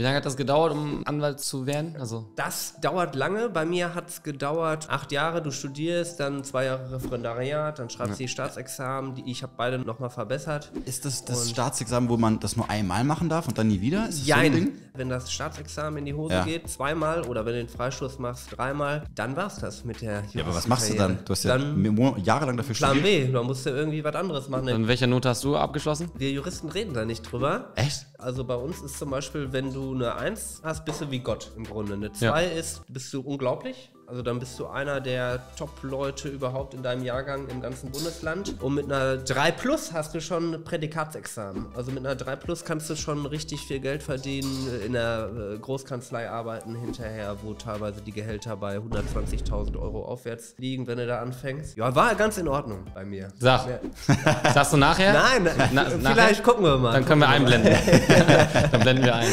Wie lange hat das gedauert, um Anwalt zu werden? Also Das dauert lange. Bei mir hat es gedauert acht Jahre. Du studierst, dann zwei Jahre Referendariat, dann schreibst du die Staatsexamen. Die, ich habe beide nochmal verbessert. Ist das das Staatsexamen, wo man das nur einmal machen darf und dann nie wieder? Ist das so ein Jein. Ding? Wenn das Staatsexamen in die Hose Ja. geht, zweimal oder wenn du den Freistoß machst, dreimal, dann war's das mit der Ja, aber was machst du dann? Du hast ja Dann jahrelang dafür Plan studiert. B, da musst du irgendwie was anderes machen. in welcher Note hast du abgeschlossen? Wir Juristen reden da nicht drüber. Echt? Also bei uns ist zum Beispiel, wenn du eine 1 hast, bist du wie Gott im Grunde. Eine 2 ist, bist du unglaublich. Also dann bist du einer der Top-Leute überhaupt in deinem Jahrgang im ganzen Bundesland. Und mit einer 3 Plus hast du schon ein Prädikatsexamen. Also mit einer 3 Plus kannst du schon richtig viel Geld verdienen, in der äh, Großkanzlei arbeiten hinterher, wo teilweise die Gehälter bei 120.000 Euro aufwärts liegen, wenn du da anfängst. Ja, war ganz in Ordnung bei mir. Sag. Ja. Sagst du nachher? Nein, Na- vielleicht nachher? gucken wir mal. Dann können wir einblenden. Dann blenden wir ein.